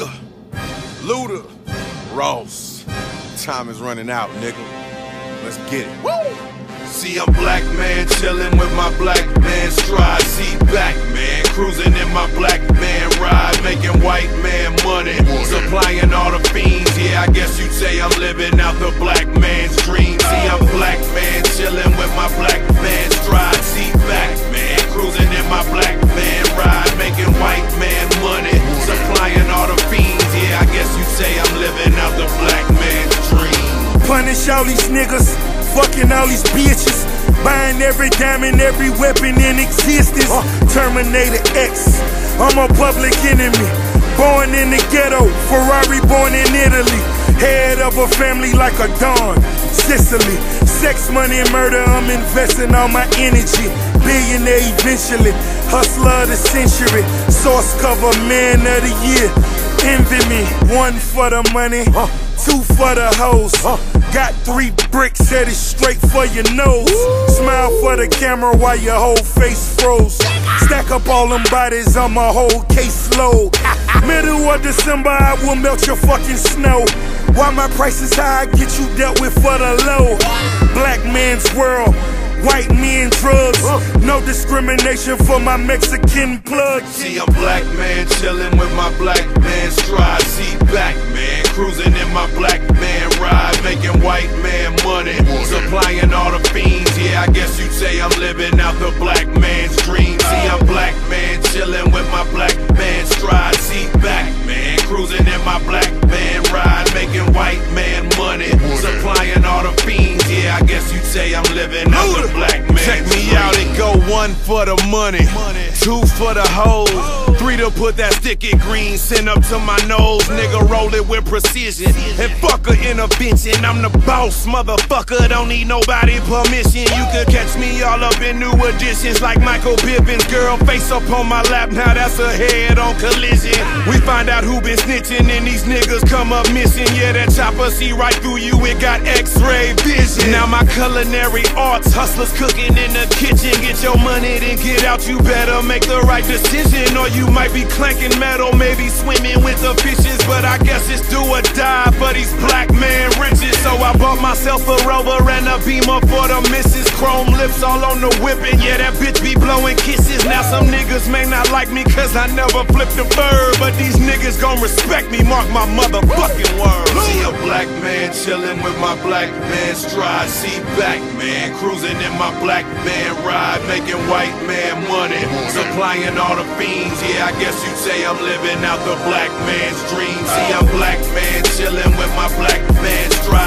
Nigga, Luda, Ross. Time is running out, nigga. Let's get it. Woo! See, I'm black man chillin' with my black man stride. See, back man cruising in my black man ride, making white man money, supplying all the fiends. Yeah, I guess you'd say I'm living out the black man's dream. See, I'm black man chillin' with my black man stride. See, back man cruising Punish all these niggas, fucking all these bitches. Buying every diamond, every weapon in existence. Terminator X, I'm a public enemy. Born in the ghetto, Ferrari born in Italy. Head of a family like a Don, Sicily. Sex, money, and murder, I'm investing all my energy. Billionaire eventually, hustler of the century. Source cover man of the year. Envy me, one for the money, two for the hoes. Got three bricks headed straight for your nose. Smile for the camera while your whole face froze. Stack up all them bodies on my whole caseload. Middle of December, I will melt your fucking snow. Why my price is high, I get you dealt with for the low. Black man's world. White men drugs, no discrimination for my Mexican plug. See, I'm black man chillin' with my black man stride. See, black man cruising supplying all the fiends. Yeah, I guess you'd say I'm living out the black man's dream. See, I'm black man chillin' with my black man stride. See, back man cruising in my black man ride, making white man money, supplying all the fiends. Yeah, I guess you'd say I'm living out the black man's Check me out, it go one for the money, two for the hoes, to put that sticky green send up to my nose. Nigga, roll it with precision and fuck a intervention. I'm the boss, motherfucker. Don't need nobody permission. You could catch me all up in new editions like Michael Bivins. Girl, face up on my lap, now that's a head on collision. We find out who been snitching and these niggas come up missing. Yeah, that chopper see right through you, it got x-ray vision. Now my culinary arts, hustlers cooking in the kitchen. Get your money, then get out. You better make the right decision, or you might be clanking metal, maybe swimming with the fishes. But I guess it's do or die for these black man riches. So I bought myself a rover and a beamer for the missus. Chrome lips all on the whipping. Yeah, that bitch be blowing kisses. Now some niggas may not like me cause I never flipped a bird. But these niggas gon' respect me, mark my motherfucking words. See a black man chillin' with my black man stride. See back man cruising in my black man ride, making white man money, supplying all the fiends. Yeah, I guess you'd say I'm living out the black man's dream. See a black man chillin' with my black man stride.